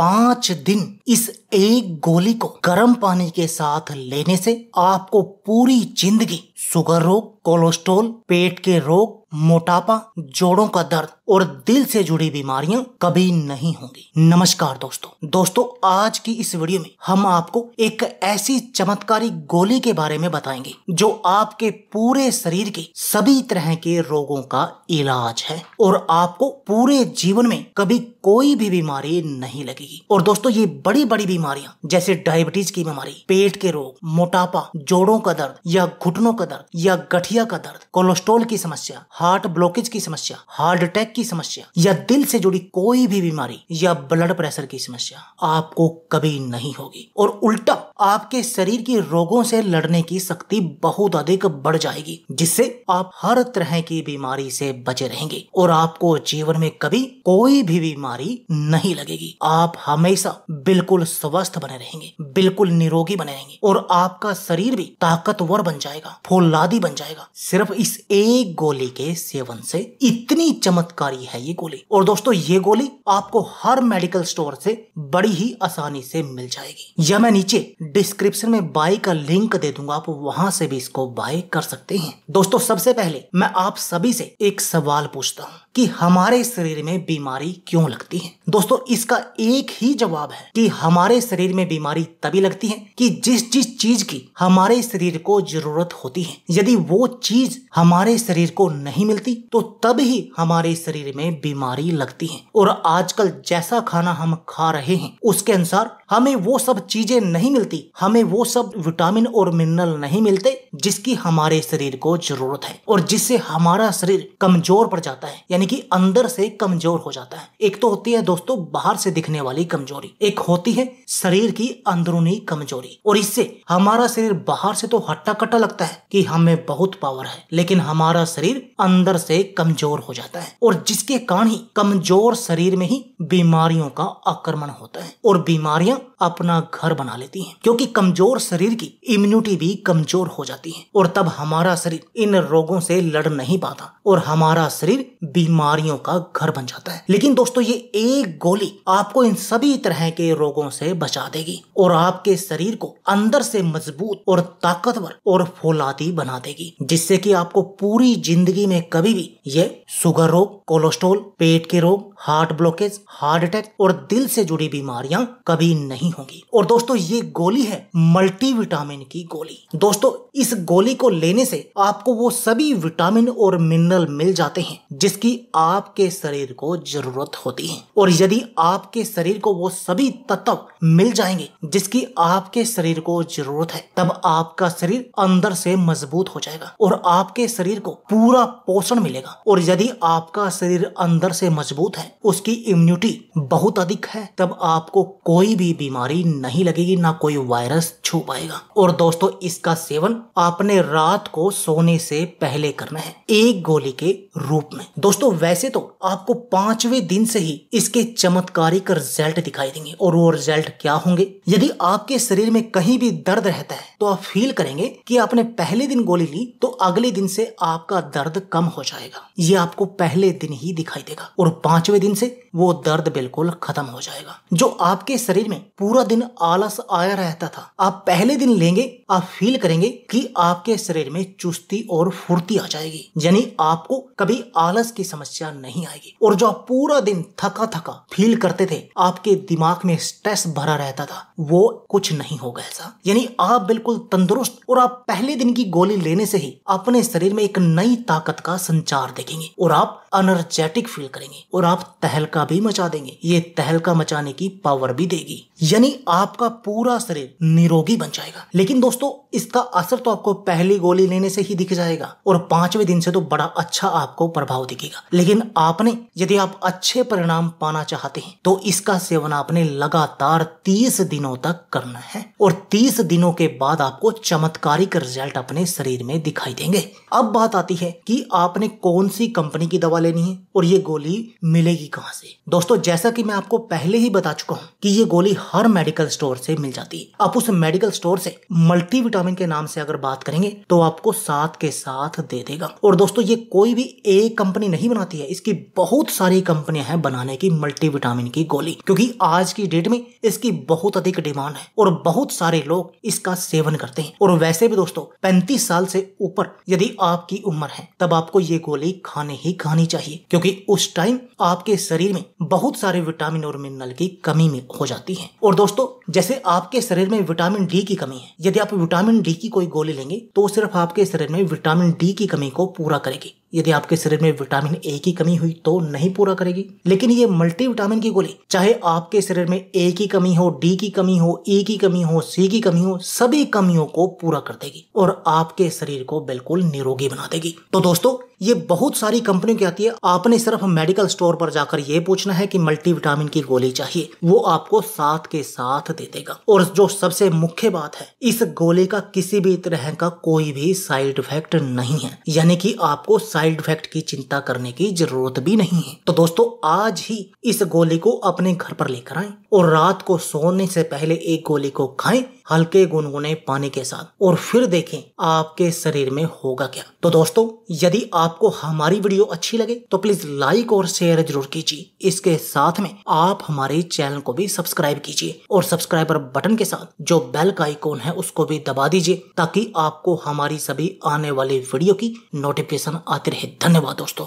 पाँच दिन इस एक गोली को गर्म पानी के साथ लेने से आपको पूरी ज़िंदगी शुगर रोग, कोलेस्ट्रॉल, पेट के रोग, मोटापा, जोड़ों का दर्द और दिल से जुड़ी बीमारियाँ कभी नहीं होंगी। नमस्कार दोस्तों। दोस्तों, आज की इस वीडियो में हम आपको एक ऐसी चमत्कारी गोली के बारे में बताएँगे, जो आपके पूरे शरीर के सभी तरह के रोगों का इलाज है और आपको पूरे जीवन में कभी कोई भी बीमारी नहीं लगेगी। और दोस्तों, ये बड़ी बड़ी बीमारियाँ, जैसे डायबिटीज़ की बीमारी, पेट के रोग, मोटापा, जोड़ों का दर्द या घुटनों का दर्द या गठिया का दर्द, कोलेस्ट्रोल की समस्या, हार्ट ब्लॉकेज की समस्या, हार्ट अटैक की समस्या, या दिल से जुड़ी कोई भी बीमारी या ब्लड प्रेशर की समस्या आपको कभी नहीं होगी। और उल्टा आपके शरीर के रोगों से लड़ने की शक्ति बहुत अधिक बढ़ जाएगी, जिससे आप हर तरह की बीमारी से बचे रहेंगे और आपको जीवन में कभी कोई भी बीमारी नहीं लगेगी। आप हमेशा बिल्कुल स्वस्थ बने रहेंगे, बिल्कुल निरोगी बने रहेंगे और आपका शरीर भी ताकतवर बन जाएगा फौलादी बन जाएगा। सिर्फ़ इस एक गोली के सेवन से इतनी चमत्कारी है ये गोली। और दोस्तों, ये गोली आपको हर मेडिकल स्टोर से बड़ी ही आसानी से मिल जाएगी। या मैं नीचे डिस्क्रिप्शन में बाय का लिंक दे दूँगा, आप वहाँ से भी इसको बाय कर सकते हैं। दोस्तों, सबसे पहले मैं आप सभी से एक सवाल पूछता हूँ कि हमारे शरीर में बीमारी क्यों लगती है? दोस्तों, इसका एक ही जवाब है कि हमारे शरीर में बीमारी तभी लगती है कि जिस जिस चीज़ की हमारे शरीर को ज़रूरत होती है। यदि वो चीज़ हमारे शरीर को नहीं मिलती तो तब ही हमारे शरीर में बीमारी लगती है। और आजकल जैसा खाना हम खा रहे हैं, उसके अनुसार हमें वो सब चीज़ें नहीं मिलती। हमें वो सब विटामिन और मिनरल नहीं मिलते, जिसकी हमारे शरीर को ज़रूरत है और जिससे हमारा शरीर कमज़ोर पड़ जाता है, यानी कि अंदर से कमज़ोर हो जाता है। एक तो होती है दोस्तों, बाहर से दिखने वाली कमज़ोरी। एक होती है शरीर की अंदरूनी कमज़ोरी। और इससे हमारा शरीर बाहर से तो हट्टा कट्टा लगता है कि हमें बहुत पावर है, लेकिन हमारा शरीर अंदर से कमज़ोर हो जाता है। और जिसके कारण ही कमज़ोर शरीर में ही बीमारियों का आक्रमण होता है। और बीमारियाँ अपना घर बना लेती हैं, क्योंकि कमज़ोर शरीर की इम्यूनिटी भी कमज़ोर हो जाती है। और तब हमारा शरीर इन रोगों से लड़ नहीं पाता, और हमारा शरीर बीमारियों का घर बन जाता है। लेकिन दोस्तों, ये एक गोली आपको इन सभी तरह के रोगों से बचा देगी, और आपके शरीर को अंदर से मज़बूत और ताकतवर और फौलादी बना देगी, जिससे कि आपको पूरी ज़िंदगी में कभी भी ये शुगर रोग, कोलेस्ट्रोल, पेट के रोग, हार्ट ब्लॉकेज, हार्ट अटैक और दिल से जुड़ी बीमारियाँ कभी नहीं होंगी। और दोस्तों, ये गोली है मल्टी विटामिन की गोली। दोस्तों, इस गोली को लेने से आपको वो सभी विटामिन और मिनरल मिल जाते हैं, जिसकी आपके शरीर को ज़रूरत होती है। और यदि आपके शरीर को वो सभी तत्व मिल जाएँगे, जिसकी आपके शरीर को ज़रूरत है, तब आपका शरीर अंदर से मज़बूत हो जाएगा और आपके शरीर को पूरा पोषण मिलेगा। और यदि आपका शरीर अंदर से मज़बूत है, उसकी इम्यूनिटी बहुत अधिक है, तब आपको कोई भी बीमारी नहीं लगेगी, ना कोई वायरस छू पाएगा और दोस्तों, इसका सेवन आपने रात को सोने से पहले करना है, एक गोली के रूप में। दोस्तों, वैसे तो आपको पांचवे दिन से ही इसके चमत्कारिक रिज़ल्ट दिखाई देंगे। और वो रिज़ल्ट क्या होंगे? यदि आपके शरीर में कहीं भी दर्द रहता है तो आप फील करेंगे कि आपने पहले दिन गोली ली तो अगले दिन से आपका दर्द कम हो जाएगा। ये आपको पहले दिन ही दिखाई देगा। और पांचवे दिन से वो दर्द बिल्कुल खत्म हो जाएगा। जो आपके शरीर में पूरा दिन आलस आया रहता था। आप पहले दिन लेंगे, आप फील करेंगे कि आपके शरीर में चुस्ती और फुर्ती आ जाएगी। यानी आपको कभी आलस की समस्या नहीं आएगी। और जो आप पूरा दिन थका थका फील करते थे, आपके दिमाग में स्ट्रेस भरा रहता था, वो कुछ नहीं होगा ऐसा। यानी आप बिल्कुल तंदुरुस्त और आप पहले दिन की गोली लेने से ही अपने शरीर में एक नई ताकत का संचार देखेंगे। और आप एनर्जेटिक फील करेंगे और आप तहलका भी मचा देंगे। ये तहलका मचाने की पावर भी देगी। यानी आपका पूरा शरीर निरोगी बन जाएगा। लेकिन दोस्तों, इसका असर तो आपको पहली गोली लेने से ही दिख जाएगा और पाँचवें दिन से तो बड़ा अच्छा आपको प्रभाव दिखेगा। लेकिन आपने, यदि आप अच्छे परिणाम पाना चाहते हैं तो इसका सेवन आपने लगातार तीस दिनों तक करना है और तीस दिनों के बाद आपको चमत्कारिक रिज़ल्ट अपने शरीर में दिखाई देंगे। अब बात आती है कि आपने कौन सी कंपनी की दवा लेनी है और ये गोली मिलेगी कहाँ से? दोस्तों, जैसा कि मैं आपको पहले ही बता चुका हूँ कि ये गोली हर मेडिकल स्टोर से मिल जाती है। आप उस मेडिकल स्टोर से मल्टी विटामिन के नाम से अगर बात करेंगे तो आपको साथ के साथ दे देगा। और दोस्तों, ये कोई भी एक कंपनी नहीं बनाती है। इसकी बहुत सारी कंपनियाँ हैं बनाने की मल्टी विटामिन की गोली। क्योंकि आज की डेट में इसकी बहुत अधिक डिमांड है और बहुत सारे लोग इसका सेवन करते हैं। और वैसे भी दोस्तों, पैंतीस साल से ऊपर यदि आपकी उम्र है, तब आपको ये गोली खाने ही खानी चाहिए। क्योंकि उस टाइम आपके शरीर में बहुत सारे विटामिन और मिनरल की कमी में हो जाती है। और दोस्तों जैसे आपके शरीर में विटामिन डी की कमी है, यदि आप विटामिन डी की कोई गोली लेंगे तो सिर्फ़ आपके शरीर में विटामिन डी की कमी को पूरा करेगी। यदि आपके शरीर में विटामिन ए की कमी हुई तो नहीं पूरा करेगी। लेकिन ये मल्टी विटामिन की गोली, चाहे आपके शरीर में ए की कमी हो, डी की कमी हो, ई की कमी हो, सी की कमी हो, सभी कमियों को पूरा कर देगी और आपके शरीर को बिल्कुल निरोगी बना देगी। तो दोस्तों, ये बहुत सारी कंपनियों की आती है। आपने सिर्फ़ मेडिकल स्टोर पर जाकर ये पूछना है कि मल्टी विटामिन की गोली चाहिए। वो आपको साथ के साथ दे देगा। और जो सबसे मुख्य बात है, इस गोले का किसी भी तरह का कोई भी साइड इफ़ेक्ट नहीं है। यानी कि आपको साइड इफ़ेक्ट की चिंता करने की ज़रूरत भी नहीं है। तो दोस्तों, आज ही इस गोले को अपने घर पर लेकर आए। और रात को सोने से पहले एक गोली को खाएँ, हल्के गुनगुने पानी के साथ। और फिर देखें, आपके शरीर में होगा क्या। तो दोस्तों, यदि आपको हमारी वीडियो अच्छी लगे तो प्लीज़ लाइक और शेयर ज़रूर कीजिए। इसके साथ में आप हमारे चैनल को भी सब्सक्राइब कीजिए और सब्सक्राइबर बटन के साथ जो बेल का आइकॉन है, उसको भी दबा दीजिए, ताकि आपको हमारी सभी आने वाली वीडियो की नोटिफिकेशन आती रहे। धन्यवाद दोस्तों।